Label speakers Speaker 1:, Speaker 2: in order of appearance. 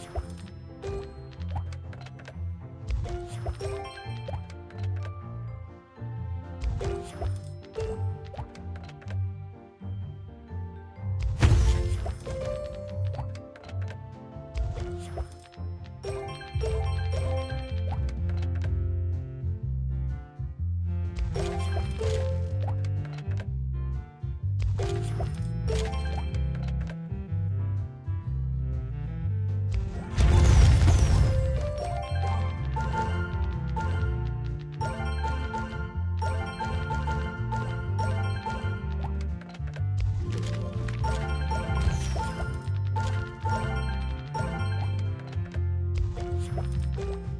Speaker 1: you
Speaker 2: you.